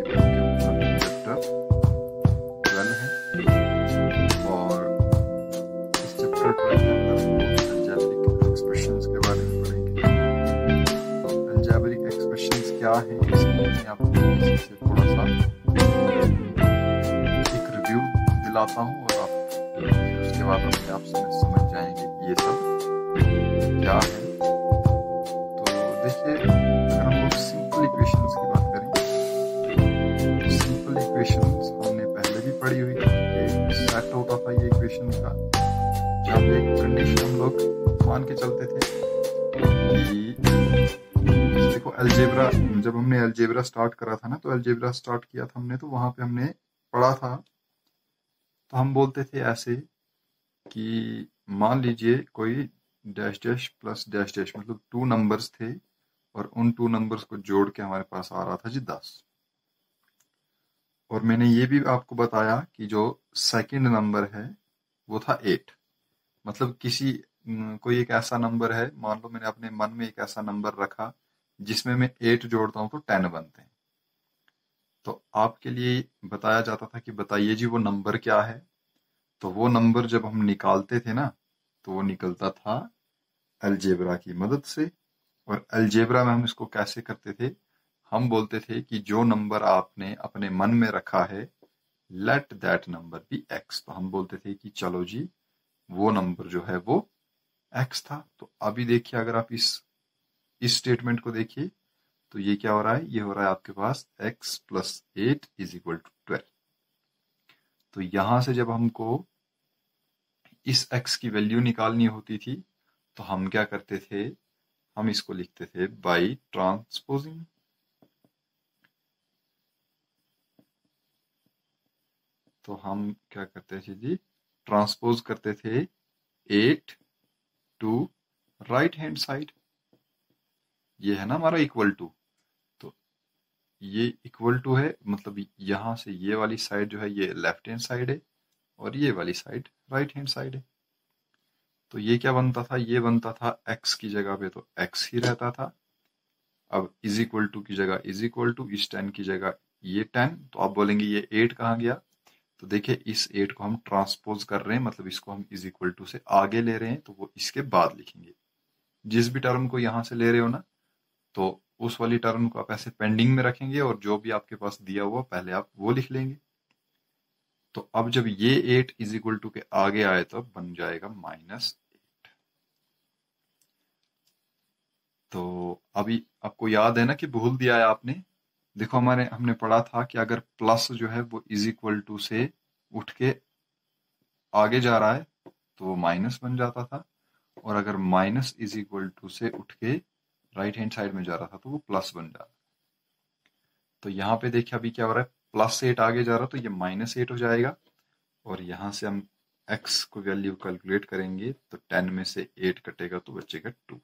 आपकी chapter twelve है। और इस चैप्टर ट्वेल्व के अंदर अलजेब्रिक एक्सप्रेशंस के बारे में पढ़ेंगे। तो अलजेब्रिक एक्सप्रेशंस क्या है इसमें आपको से थोड़ा सा एक रिव्यू दिलाता हूँ और आप उसके बाद आप मान के चलते थे कि देखो अलजेब्रा जब हमने अलजेब्रा स्टार्ट करा था ना तो अलजेब्रा स्टार्ट किया था हमने तो वहाँ पे हमने पढ़ा था। तो हम बोलते थे ऐसे कि मान लीजिए कोई dash dash plus dash dash मतलब टू नंबर्स थे और उन टू नंबर्स को जोड़ के हमारे पास आ रहा था जी दस। और मैंने ये भी आपको बताया कि जो सेकंड नंबर है, वो था एट मतलब किसी कोई एक ऐसा नंबर है, मान लो मैंने अपने मन में एक ऐसा नंबर रखा, जिसमें मैं एट जोड़ता हूँ तो टेन बनते हैं। तो आपके लिए बताया जाता था कि बताइए जी वो नंबर क्या है? तो वो नंबर जब हम निकालते थे ना तो वो निकलता था अलजेबरा की मदद से। और अलजेब्रा में हम इसको कैसे करते थे? हम बोलते थे कि जो नंबर आपने अपने मन में रखा है let that number be X तो हम बोलते थे कि चलो जी, वो नंबर जो है वो एक्स था तो अभी देखिए, अगर आप इस इस स्टेटमेंट को देखिए तो ये क्या हो रहा है? ये हो रहा है आपके पास x plus eight is equal to twelve तो यहाँ से जब हमको इस x की वैल्यू निकालनी होती थी तो हम क्या करते थे? हम इसको लिखते थे बाई ट्रांसपोजिंग तो हम क्या करते थे जी? ट्रांसपोज करते थे eight to right hand side ये है ना हमारा इक्वल टू तो ये इक्वल टू है मतलब यहाँ से ये वाली साइड जो है, ये लेफ़्ट हैंड साइड है और ये वाली साइड राइट हैंड साइड है। तो ये क्या बनता था? ये बनता था x की जगह पे तो x ही रहता था। अब इज़ इक्वल टू की जगह इज़ इक्वल टू इस टेन की जगह, ये टेन तो आप बोलेंगे ये एट कहाँ गया? तो देखिए, इस एट को हम ट्रांसपोज कर रहे हैं मतलब इसको हम इज़ इक्वल टू से आगे ले रहे हैं तो वो इसके बाद लिखेंगे। जिस भी टर्म को यहाँ से ले रहे हो ना तो उस वाली टर्म को आप ऐसे पेंडिंग में रखेंगे और जो भी आपके पास दिया हुआ, पहले आप वो लिख लेंगे। तो अब जब ये एट इज़ इक्वल टू के आगे आए तो बन जाएगा माइनस एट तो अभी आपको याद है ना कि भूल दिया है आपने? देखो, हमारे, हमने पढ़ा था कि अगर प्लस जो है वो इज़ इक्वल टू से उठ के आगे जा रहा है तो वो माइनस बन जाता था। और अगर माइनस इज़ इक्वल टू से उठ के राइट हैंड साइड में जा रहा था तो वो प्लस बन जाता तो यहाँ पे देखिए अभी क्या हो रहा है प्लस एट आगे जा रहा तो ये माइनस एट हो जाएगा। और यहाँ से हम एक्स को वैल्यू कैलकुलेट करेंगे तो टेन में से एट कटेगा तो बचेगा टू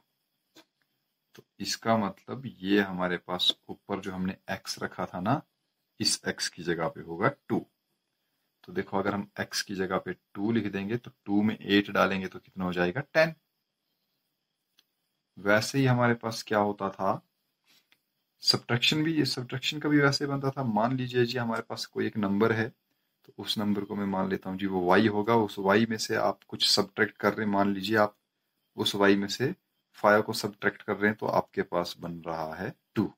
तो इसका मतलब ये हमारे पास ऊपर जो हमने x रखा था ना, इस x की जगह पे होगा टू तो देखो, अगर हम x की जगह पे टू लिख देंगे तो टू में एट डालेंगे तो कितना हो जाएगा टेन वैसे ही हमारे पास क्या होता था? सब्ट्रैक्शन भी सब्ट्रैक्शन का भी वैसे बनता था। मान लीजिए जी हमारे पास कोई एक नंबर है तो उस नंबर को मैं मान लेता हूँ जी, वो y होगा। उस y में से आप कुछ सब्ट्रैक्ट कर रहे मान लीजिए आप उस y में से फाइव को सब्ट्रैक्ट कर रहे हैं तो आपके पास बन रहा है टू।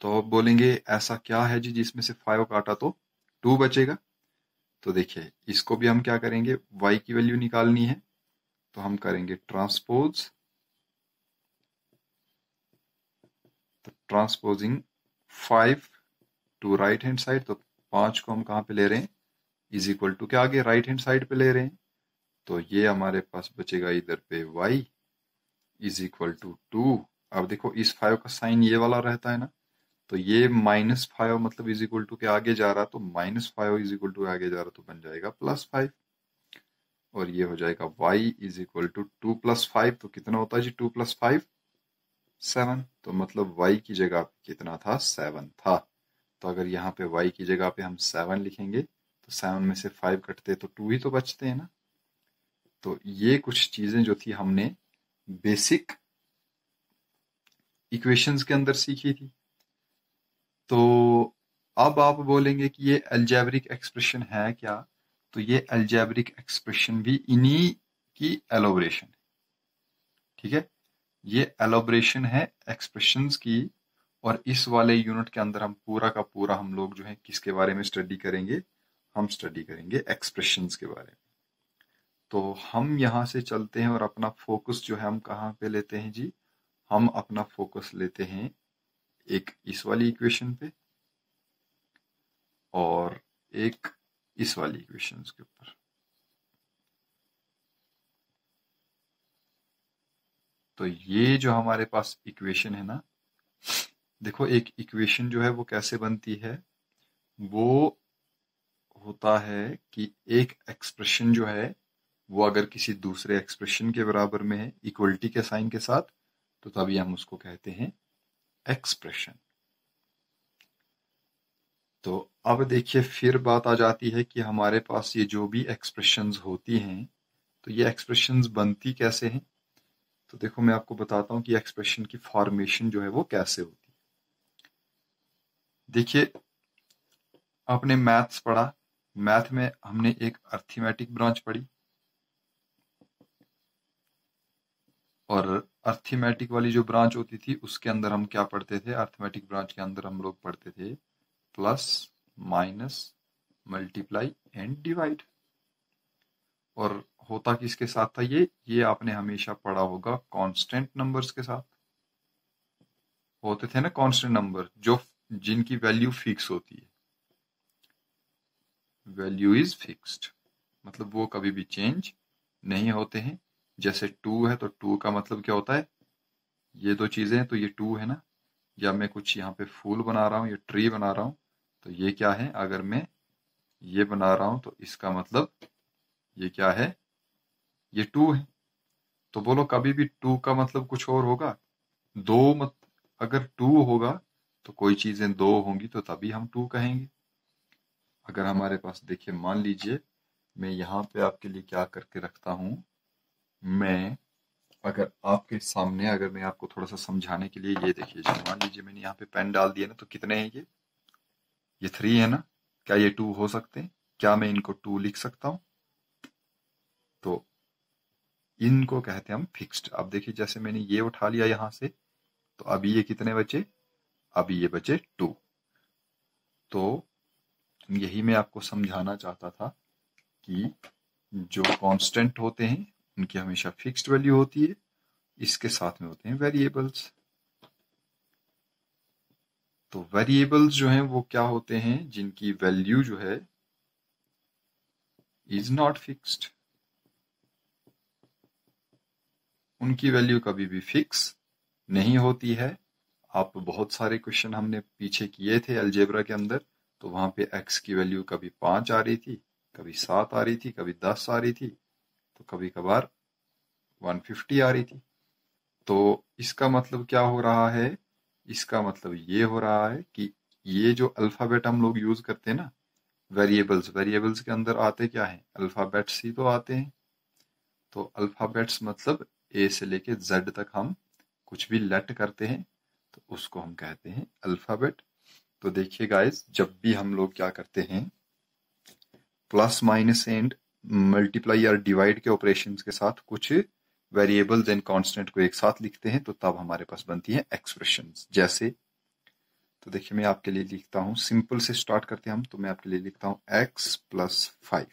तो आप बोलेंगे, ऐसा क्या है जी जिसमें से फाइव काटा तो टू बचेगा? तो देखिए, इसको भी हम क्या करेंगे? y की वैल्यू निकालनी है तो हम करेंगे ट्रांसपोज। तो transposing five to right hand side तो पाँच को हम कहाँ पे ले रहे हैं? इज़ इक्वल टू क्या आगे? राइट हैंड साइड पे ले रहे हैं। तो ये हमारे पास बचेगा इधर पे y is equal to two अब देखो, इस फाइव का साइन ये वाला रहता है ना तो ये माइनस फाइव मतलब इज़ इक्वल टू के आगे जा रहा तो minus five is equal to आगे जा रहा तो बन जाएगा प्लस फाइव और ये हो जाएगा y is equal to two plus five तो कितना होता है जी? टू प्लस फाइव सेवन तो मतलब y की जगह कितना था? सेवन था. तो अगर यहाँ पे y की जगह पे हम सेवन लिखेंगे तो सेवन में से फाइव कटते तो टू ही तो बचते हैं ना। तो ये कुछ चीज़ें जो थी हमने बेसिक इक्वेशंस के अंदर सीखी थी। तो अब आप बोलेंगे कि ये अल्जेब्रिक एक्सप्रेशन है क्या? तो ये अल्जेब्रिक एक्सप्रेशन भी इन्हीं की एलोब्रेशन है। ठीक है? ये एलोब्रेशन है एक्सप्रेशंस की और इस वाले यूनिट के अंदर हम पूरा का पूरा हम लोग जो है किसके बारे में स्टडी करेंगे? हम स्टडी करेंगे एक्सप्रेशंस के बारे में। तो हम यहाँ से चलते हैं और अपना फोकस जो है हम कहाँ पे लेते हैं जी? हम अपना फोकस लेते हैं एक इस वाली इक्वेशन पे और एक इस वाली इक्वेशन के ऊपर। तो ये जो हमारे पास इक्वेशन है ना, देखो एक इक्वेशन जो है वो कैसे बनती है? वो होता है कि एक एक्सप्रेशन जो है वो अगर किसी दूसरे एक्सप्रेशन के बराबर में है इक्वलिटी के साइन के साथ तो तभी हम उसको कहते हैं एक्सप्रेशन तो अब देखिए, फिर बात आ जाती है कि हमारे पास ये जो भी एक्सप्रेशंस होती हैं तो ये एक्सप्रेशंस बनती कैसे हैं? तो देखो, मैं आपको बताता हूँ कि एक्सप्रेशन की फॉर्मेशन जो है वो कैसे होती है। देखिए, आपने मैथ्स पढ़ा। मैथ में हमने एक अर्थमेटिक ब्रांच पढ़ी। और अर्थमेटिक वाली जो ब्रांच होती थी, उसके अंदर हम क्या पढ़ते थे? अर्थमेटिक ब्रांच के अंदर हम लोग पढ़ते थे plus minus multiply and divide और होता किसके साथ था ये? ये आपने हमेशा पढ़ा होगा कांस्टेंट नंबर्स के साथ। होते थे ना कांस्टेंट नंबर जो जिनकी वैल्यू फिक्स होती है। वैल्यू इज़ फिक्स्ड मतलब वो कभी भी चेंज नहीं होते हैं। जैसे टू है तो टू का मतलब क्या होता है? ये दो चीज़ें हैं तो ये टू है ना? या मैं कुछ यहाँ पे फूल बना रहा हूँ, या ट्री बना रहा हूँ तो ये क्या है? अगर मैं ये बना रहा हूँ तो इसका मतलब ये क्या है? ये टू है। तो बोलो, कभी भी टू का मतलब कुछ और होगा? दो मत, अगर टू होगा तो कोई चीज़ें दो होंगी तो तभी हम टू कहेंगे। अगर हमारे पास, देखिए, मान लीजिए, मैं यहाँ पे आपके लिए क्या करके रखता हूँ मैं अगर आपके सामने, अगर मैं आपको थोड़ा सा समझाने के लिए ये देखिए मान लीजिए मैंने यहाँ पे पेन डाल दिया ना तो कितने हैं ये? ये थ्री है ना? क्या ये टू हो सकते हैं? क्या मैं इनको टू लिख सकता हूँ? तो इनको कहते हैं हम फिक्स्ड अब देखिए, जैसे मैंने ये उठा लिया यहाँ से तो अभी ये कितने बचे? अभी ये बचे टू तो यही मैं आपको समझाना चाहता था कि जो कांस्टेंट होते हैं उनकी हमेशा फिक्स्ड वैल्यू होती है, इसके साथ में होते हैं वेरिएबल्स तो वेरिएबल्स जो हैं, वो क्या होते हैं, जिनकी वैल्यू जो है इज़ नॉट फिक्स्ड उनकी वैल्यू कभी भी फिक्स नहीं होती है। आप बहुत सारे क्वेश्चन हमने पीछे किए थे अलजेब्रा के अंदर तो वहाँ पे एक्स की वैल्यू कभी पाँच आ रही थी, कभी सात आ रही थी, कभी दस आ रही थी। तो कभी कभार वन फिफ्टी आ रही थी। तो इसका मतलब क्या हो रहा है? इसका मतलब ये हो रहा है कि ये जो अल्फ़ाबेट हम लोग यूज़ करते हैं ना वेरिएबल्स वेरिएबल्स के अंदर आते क्या है? अल्फाबेट्स ही तो आते हैं। तो अल्फाबेट्स मतलब ए से लेके जेड तक हम कुछ भी लेट करते हैं तो उसको हम कहते हैं अल्फ़ाबेट तो देखिए गाइस जब भी हम लोग क्या करते हैं प्लस माइनस एंड मल्टीप्लाई या डिवाइड के ऑपरेशन के साथ कुछ वेरिएबल्स एंड कांस्टेंट को एक साथ लिखते हैं तो तब हमारे पास बनती है एक्सप्रेशन जैसे तो देखिए मैं आपके लिए लिखता हूँ सिंपल से स्टार्ट करते हैं हम तो मैं आपके लिए लिखता हूँ एक्स प्लस फाइव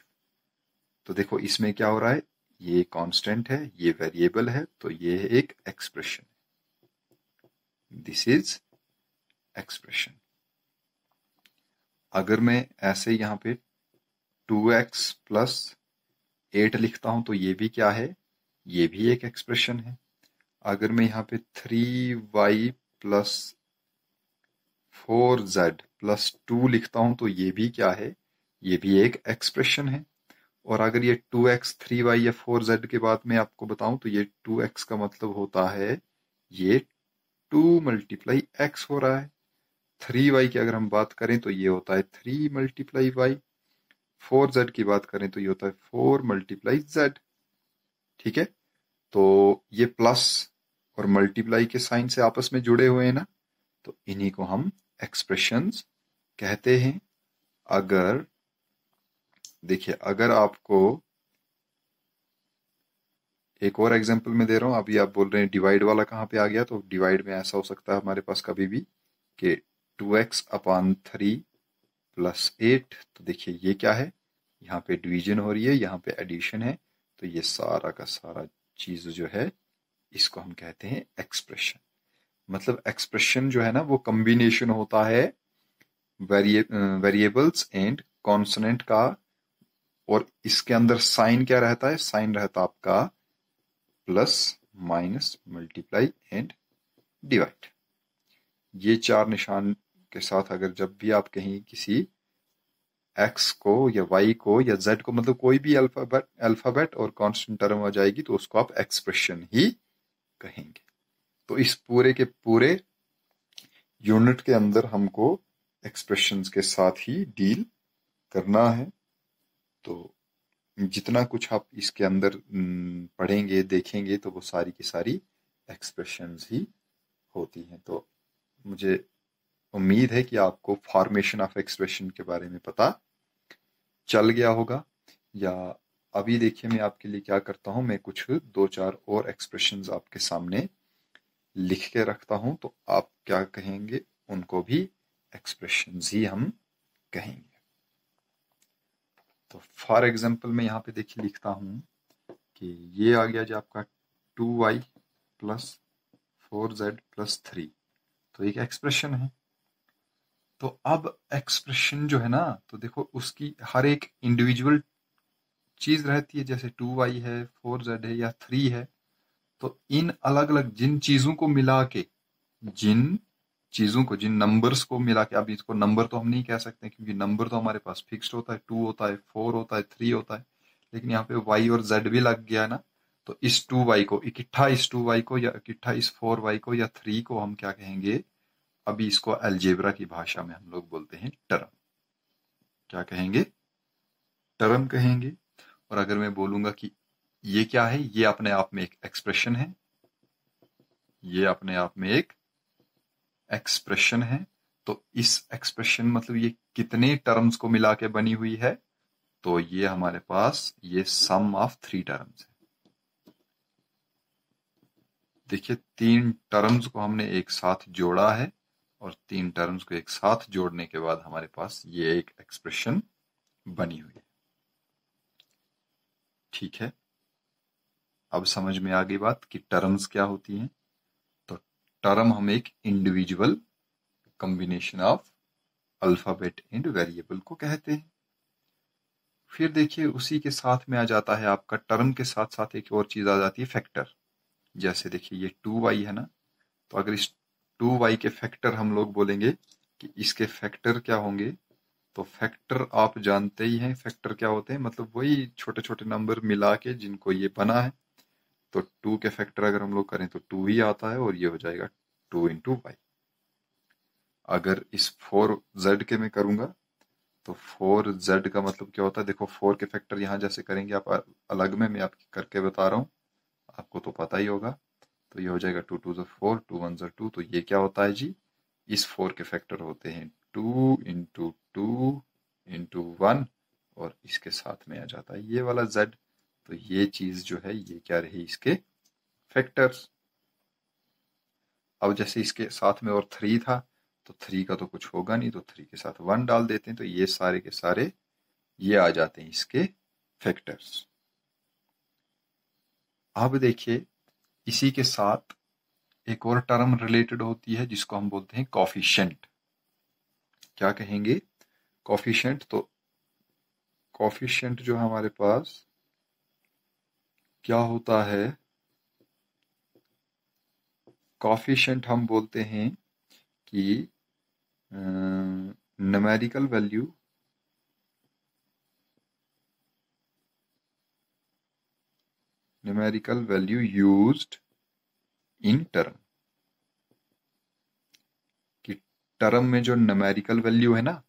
तो देखो, इसमें क्या हो रहा है? ये कांस्टेंट है, ये वेरिएबल है तो ये एक एक्सप्रेशन दिस इज़ एक्सप्रेशन अगर मैं ऐसे यहाँ पे टू एक्स प्लस एट लिखता हूँ तो ये भी क्या है? ये भी एक एक्सप्रेशन है। अगर मैं यहाँ पे three Y plus four Z plus two लिखता हूँ तो ये भी क्या है? ये भी एक एक्सप्रेशन है। और अगर ये टू एक्स, थ्री वाई या फोर जेड के बाद मैं आपको बताऊँ तो ये टू एक्स का मतलब होता है ये टू मल्टीप्लाई एक्स हो रहा है। थ्री वाई की अगर हम बात करें तो ये होता है three multiply Y. Four Z की बात करें तो ये होता है फोर मल्टीप्लाई जेड, ठीक है? तो ये प्लस और मल्टीप्लाई के साइन से आपस में जुड़े हुए हैं ना तो इन्हीं को हम एक्सप्रेशन कहते हैं। अगर, देखिए, अगर आपको एक और एग्जांपल में दे रहा हूँ, अभी आप बोल रहे हैं डिवाइड वाला कहाँ पे आ गया तो डिवाइड में ऐसा हो सकता है हमारे पास कभी भी कि two X upon three plus eight तो देखिए ये क्या है? यहाँ पे डिवीज़न हो रही है, यहाँ पे एडिशन है तो ये सारा का सारा चीज़ जो है, इसको हम कहते हैं एक्सप्रेशन मतलब एक्सप्रेशन जो है ना, वो कम्बिनेशन होता है वेरिएबल्स एंड कॉन्सोनेंट का, और इसके अंदर साइन क्या रहता है? साइन रहता आपका plus minus multiply and divide ये चार निशान के साथ अगर जब भी आप कहीं किसी एक्स को या वाई को या जेड को मतलब कोई भी अल्फ़ाबेट अल्फ़ाबेट और कांस्टेंट टर्म आ जाएगी तो उसको आप एक्सप्रेशन ही कहेंगे। तो इस पूरे के पूरे यूनिट के अंदर हमको एक्सप्रेशन के साथ ही डील करना है। तो जितना कुछ आप इसके अंदर पढ़ेंगे, देखेंगे तो वो सारी की सारी एक्सप्रेशंस ही होती हैं। तो मुझे उम्मीद है कि आपको फॉर्मेशन ऑफ़ एक्सप्रेशन के बारे में पता चल गया होगा। या अभी देखिए मैं आपके लिए क्या करता हूँ, मैं कुछ दो चार और एक्सप्रेशन आपके सामने लिख के रखता हूँ तो आप क्या कहेंगे, उनको भी एक्सप्रेशन ही हम कहेंगे। तो फॉर एग्ज़ाम्पल मैं यहाँ पे देखिए लिखता हूँ कि ये आ गया जो आपका two Y plus four Z plus three तो एक एक्सप्रेशन है। तो अब एक्सप्रेशन जो है ना तो देखो उसकी हर एक इंडिविजुअल चीज़ रहती है, जैसे टू वाई है फोर जेड है या थ्री है तो इन अलग अलग जिन चीज़ों को मिला के, जिन चीज़ों को, जिन नंबर्स को मिला के, अब इसको नंबर तो हम नहीं कह सकते क्योंकि नंबर तो हमारे पास फिक्स्ड होता है टू होता है फोर होता है थ्री होता है, लेकिन यहाँ पे वाई और जेड भी लग गया ना तो इस टू वाई को, इकट्ठा इस टू वाई को या इकट्ठा इस फोर वाई को या थ्री को हम क्या कहेंगे? अभी इसको अलजेब्रा की भाषा में हम लोग बोलते हैं टर्म क्या कहेंगे? टर्म कहेंगे। और अगर मैं बोलूँगा कि ये क्या है? ये अपने आप में एक एक्सप्रेशन है। ये अपने आप में एक एक्सप्रेशन है। तो इस एक्सप्रेशन मतलब ये कितने टर्म्स को मिला के बनी हुई है? तो ये हमारे पास ये सम ऑफ़ थ्री टर्म्स है। देखिए, तीन टर्म्स को हमने एक साथ जोड़ा है। और तीन टर्म्स को एक साथ जोड़ने के बाद हमारे पास ये एक एक्सप्रेशन बनी हुई है। ठीक है? अब समझ में आ गई बात कि टर्म्स क्या होती हैं। तो टर्म हम एक individual combination of alphabet and variable को कहते हैं। फिर देखिए, उसी के साथ में आ जाता है आपका टर्म के साथ साथ एक और चीज़ आ जाती है फैक्टर जैसे देखिए, ये टू वाई है ना? तो अगर इस टू वाई के फैक्टर हम लोग बोलेंगे कि इसके फैक्टर क्या होंगे? तो फैक्टर आप जानते ही हैं, फैक्टर क्या होते हैं? मतलब वही छोटे छोटे नंबर मिला के जिनको ये बना है। तो टू के फैक्टर अगर हम लोग करें तो टू ही आता है और ये हो जाएगा टू इंटू वाई। अगर इस फोर जेड के मैं करूँगा तो फोर जेड का मतलब क्या होता है? देखो, फोर के फैक्टर यहाँ जैसे करेंगे, आप अलग में मैं आपकी करके बता रहा हूँ। आपको तो पता ही होगा। तो ये हो जाएगा टू टू जो फोर टू वन जो टू तो ये क्या होता है जी? इस फोर के फैक्टर होते हैं two into two into one और इसके साथ में आ जाता है ये वाला जेड तो ये चीज़ जो है, ये क्या रही इसके फैक्टर्स अब जैसे इसके साथ में और थ्री था तो थ्री का तो कुछ होगा नहीं तो थ्री के साथ वन डाल देते हैं तो ये सारे के सारे ये आ जाते हैं इसके फैक्टर्स अब देखिए इसी के साथ एक और टर्म रिलेटेड होती है, जिसको हम बोलते हैं कॉफिशेंट क्या कहेंगे? कॉफिशेंट तो कॉफिशेंट जो हमारे पास, क्या होता है? कॉफिशेंट हम बोलते हैं कि numerical value numerical value used in term. कि टर्म में जो न्यूमेरिकल वैल्यू है ना,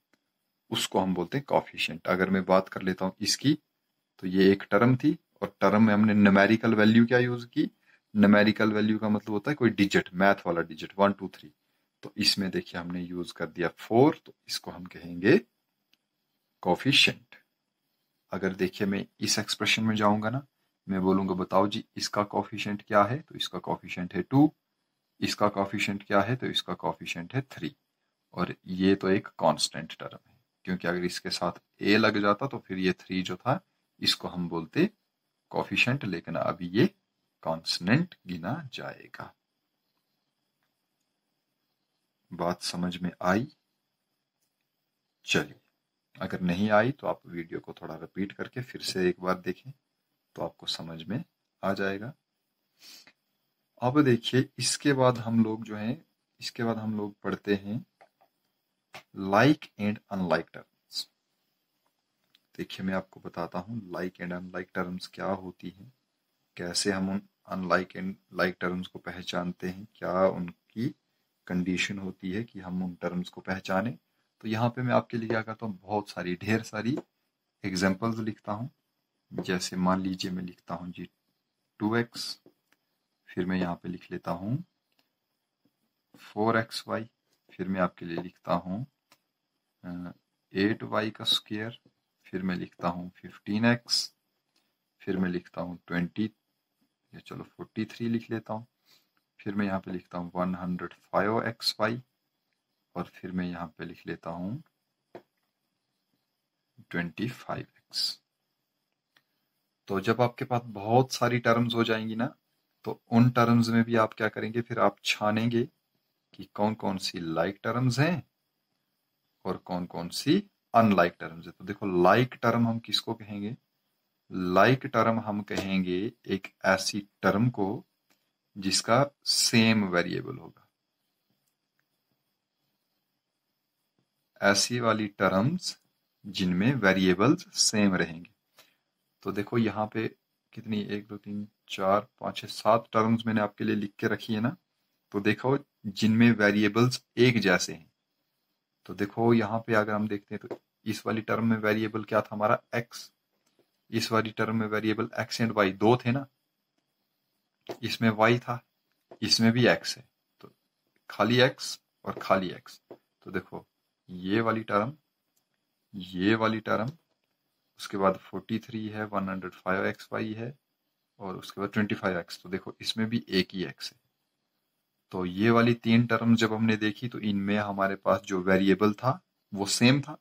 उसको हम बोलते हैं कॉफिशियंट अगर मैं बात कर लेता हूँ इसकी तो ये एक टर्म थी और टर्म में हमने न्यूमेरिकल वैल्यू क्या यूज़ की? न्यूमेरिकल वैल्यू का मतलब होता है कोई डिजिट मैथ वाला डिजिट वन टू थ्री तो इसमें देखिए हमने यूज़ कर दिया फोर तो इसको हम कहेंगे कॉफिशियंट अगर देखिए मैं इस एक्सप्रेशन में जाऊँगा ना मैं बोलूँगा बताओ जी, इसका कॉफिशियंट क्या है? तो इसका कॉफिशियंट है टू इसका कॉफिशियंट क्या है? तो इसका कॉफिशियंट है थ्री और ये तो एक कांस्टेंट टर्म है, क्योंकि अगर इसके साथ ए लग जाता तो फिर ये थ्री जो था, इसको हम बोलते कॉफिशेंट लेकिन अभी ये कॉन्सनेंट गिना जाएगा। बात समझ में आई? चलिए, अगर नहीं आई तो आप वीडियो को थोड़ा रिपीट करके फिर से एक बार देखें। तो आपको समझ में आ जाएगा। अब देखिए, इसके बाद हम लोग जो है, इसके बाद हम लोग पढ़ते हैं लाइक एंड अनलाइक टर्म्स देखिए, मैं आपको बताता हूँ लाइक एंड अनलाइक टर्म्स क्या होती हैं, कैसे हम उन अनलाइक एंड लाइक टर्म्स को पहचानते हैं, क्या उनकी कंडीशन होती है कि हम उन टर्म्स को पहचाने। तो यहाँ पे मैं आपके लिए क्या करता हूँ, बहुत सारी, ढेर सारी एग्जाम्पल्स लिखता हूँ। जैसे मान लीजिए मैं लिखता हूँ जी टू एक्स, फिर मैं यहाँ पे लिख लेता हूँ फोर एक्स वाई, फिर मैं आपके लिए लिखता हूँ एट वाई का स्क्वेयर, फिर मैं लिखता हूँ फिफ्टीन एक्स, फिर मैं लिखता हूँ ट्वेंटी, या चलो फोर्टी थ्री लिख लेता हूँ, फिर मैं यहाँ पे लिखता हूँ one hundred five X Y, और फिर मैं यहाँ पे लिख लेता हूँ ट्वेंटी फाइव एक्स। तो जब आपके पास बहुत सारी टर्म्स हो जाएँगी ना तो उन टर्म्स में भी आप क्या करेंगे, फिर आप छानेंगे कि कौन कौन सी लाइक टर्म्स हैं और कौन कौन सी अनलाइक टर्म्स है। तो देखो लाइक like टर्म हम किसको कहेंगे? लाइक like टर्म हम कहेंगे एक ऐसी टर्म को जिसका सेम वेरिएबल होगा। ऐसी वाली टर्म्स जिनमें वेरिएबल्स सेम रहेंगे। तो देखो यहाँ पे कितनी, एक, दो, तीन, चार, पाँच, छह, सात टर्म्स मैंने आपके लिए लिख के रखी है ना तो देखो जिनमें वेरिएबल्स एक जैसे हैं। तो देखो यहाँ पे अगर हम देखते हैं तो इस वाली टर्म में वेरिएबल क्या था हमारा? एक्स इस वाली टर्म में वेरिएबल एक्स एंड वाई दो थे ना, इसमें वाई था, इसमें भी एक्स है। तो खाली एक्स और खाली एक्स तो देखो ये वाली टर्म ये वाली टर्म उसके बाद 43 है 105 एक्स वाई है और उसके बाद 25 एक्स तो देखो इसमें भी एक ही एक्स है। तो ये वाली तीन टर्म जब हमने देखी तो इनमें हमारे पास जो वेरिएबल था, वो सेम था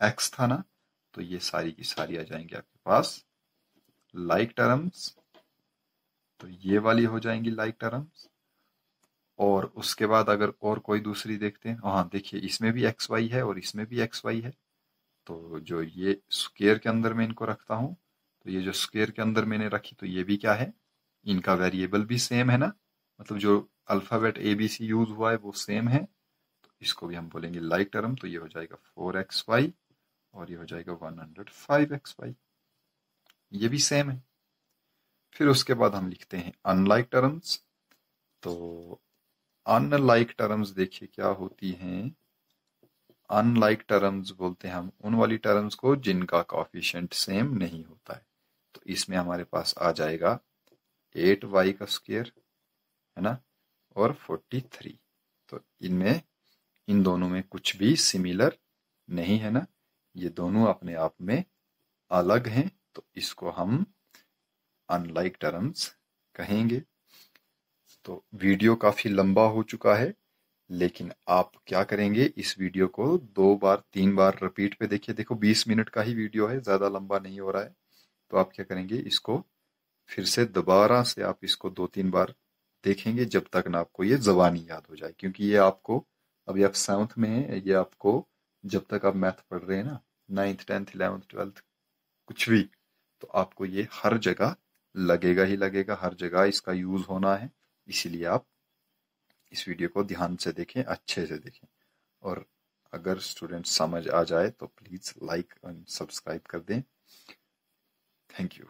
एक्स था ना तो ये सारी की सारी आ जाएँगी आपके पास लाइक like टर्म्स तो ये वाली हो जाएँगी लाइक like टर्म्स और उसके बाद अगर और कोई दूसरी देखते हैं हाँ देखिए, इसमें भी एक्स वाई है और इसमें भी एक्स वाई है। तो जो ये स्केयर के अंदर मैं इनको रखता हूँ तो ये जो स्केयर के अंदर मैंने रखी तो ये भी क्या है? इनका वेरिएबल भी सेम है ना? मतलब जो alphabet A B C use हुआ है, वो सेम है। तो इसको भी हम बोलेंगे लाइक टर्म तो ये हो जाएगा फोर एक्स वाई और ये हो जाएगा one hundred five X Y ये भी सेम है। फिर उसके बाद हम लिखते हैं अनलाइक टर्म्स तो अनलाइक टर्म्स देखिए क्या होती हैं। अनलाइक टर्म्स बोलते हैं हम, उन वाली टर्म्स को जिनका कॉफिशियंट सेम नहीं होता है। तो इसमें हमारे पास आ जाएगा एट वाई का स्क्वेयर है ना? और फोर्टी थ्री तो इनमें, इन दोनों में कुछ भी सिमिलर नहीं है ना? ये दोनों अपने आप में अलग हैं तो इसको हम अनलाइक टर्म्स कहेंगे। तो वीडियो काफ़ी लंबा हो चुका है। लेकिन आप क्या करेंगे, इस वीडियो को दो बार, तीन बार रिपीट पे देखिए। देखो 20 मिनट का ही वीडियो है, ज़्यादा लंबा नहीं हो रहा है। तो आप क्या करेंगे, इसको फिर से दोबारा से आप इसको दो तीन बार देखेंगे, जब तक ना आपको ये जबानी याद हो जाए। क्योंकि ये आपको, अभी आप सेवंथ में है, ये आपको जब तक आप मैथ पढ़ रहे हैं ना नाइन्थ टेंथ इलेवंथ ट्वेल्थ कुछ भी तो आपको ये हर जगह लगेगा ही लगेगा, हर जगह इसका यूज़ होना है। इसीलिए आप इस वीडियो को ध्यान से देखें, अच्छे से देखें। और अगर स्टूडेंट समझ आ जाए तो प्लीज़ लाइक एंड सब्सक्राइब कर दें। Thank you.